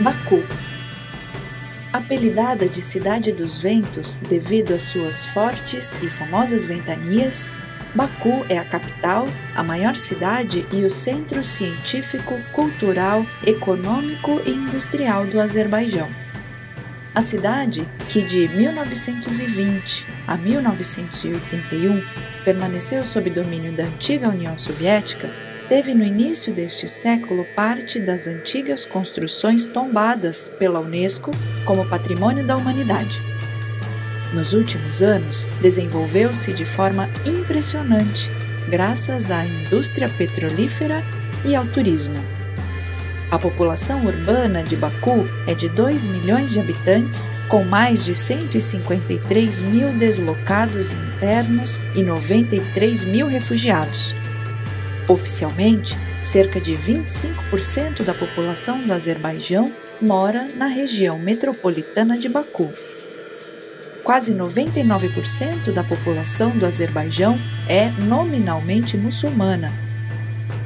Baku. Apelidada de Cidade dos Ventos devido às suas fortes e famosas ventanias, Baku é a capital, a maior cidade e o centro científico, cultural, econômico e industrial do Azerbaijão. A cidade, que de 1920 a 1981 permaneceu sob domínio da antiga União Soviética, teve no início deste século parte das antigas construções tombadas pela Unesco como Patrimônio da Humanidade. Nos últimos anos, desenvolveu-se de forma impressionante, graças à indústria petrolífera e ao turismo. A população urbana de Baku é de 2 milhões de habitantes, com mais de 153 mil deslocados internos e 93 mil refugiados. Oficialmente, cerca de 25% da população do Azerbaijão mora na região metropolitana de Baku. Quase 99% da população do Azerbaijão é nominalmente muçulmana.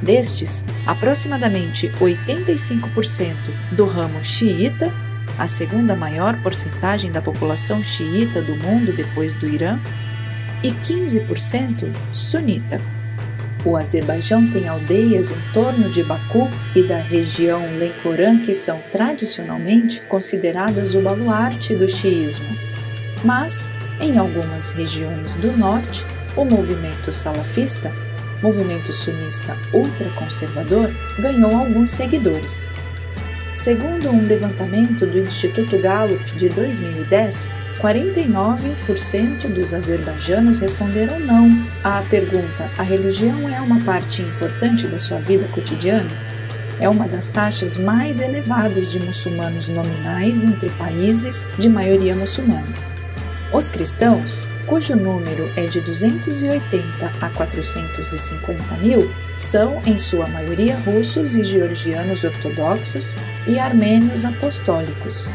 Destes, aproximadamente 85% do ramo xiita, a segunda maior porcentagem da população xiita do mundo depois do Irã, e 15% sunita. O Azerbaijão tem aldeias em torno de Baku e da região Lencoran que são tradicionalmente consideradas o baluarte do xiismo. Mas, em algumas regiões do norte, o movimento salafista, movimento sunista ultraconservador, ganhou alguns seguidores. Segundo um levantamento do Instituto Gallup de 2010, 49% dos azerbaijanos responderam não à pergunta: a religião é uma parte importante da sua vida cotidiana? É uma das taxas mais elevadas de muçulmanos nominais entre países de maioria muçulmana. Os cristãos, cujo número é de 280 a 450 mil, são em sua maioria russos e georgianos ortodoxos e armênios apostólicos,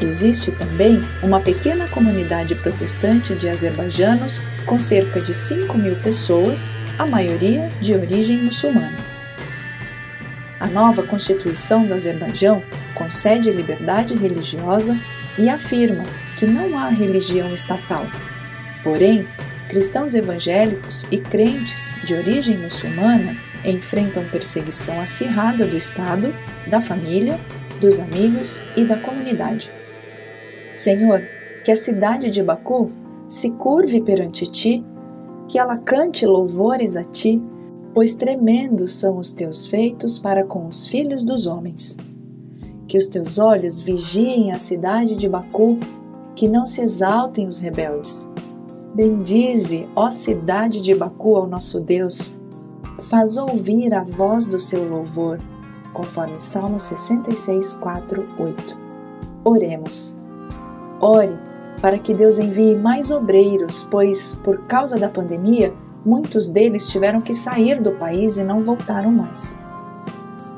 Existe também uma pequena comunidade protestante de azerbaijanos com cerca de 5 mil pessoas, a maioria de origem muçulmana. A nova Constituição do Azerbaijão concede liberdade religiosa e afirma que não há religião estatal. Porém, cristãos evangélicos e crentes de origem muçulmana enfrentam perseguição acirrada do Estado, da família, dos amigos e da comunidade. Senhor, que a cidade de Baku se curve perante ti, que ela cante louvores a ti, pois tremendos são os teus feitos para com os filhos dos homens. Que os teus olhos vigiem a cidade de Baku, que não se exaltem os rebeldes. Bendize, ó cidade de Baku, ao nosso Deus. Faz ouvir a voz do seu louvor, conforme Salmo 66, 4, 8. Oremos. Ore para que Deus envie mais obreiros, pois, por causa da pandemia, muitos deles tiveram que sair do país e não voltaram mais.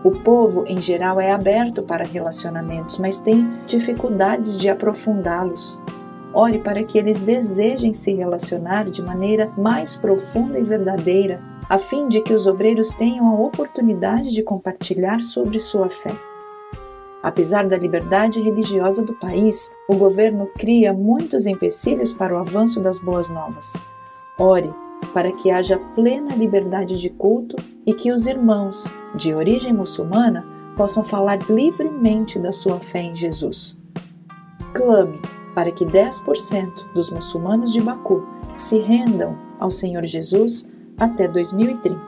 O povo, em geral, é aberto para relacionamentos, mas tem dificuldades de aprofundá-los. Ore para que eles desejem se relacionar de maneira mais profunda e verdadeira, a fim de que os obreiros tenham a oportunidade de compartilhar sobre sua fé. Apesar da liberdade religiosa do país, o governo cria muitos empecilhos para o avanço das boas novas. Ore para que haja plena liberdade de culto e que os irmãos de origem muçulmana possam falar livremente da sua fé em Jesus. Clame para que 10% dos muçulmanos de Baku se rendam ao Senhor Jesus até 2030.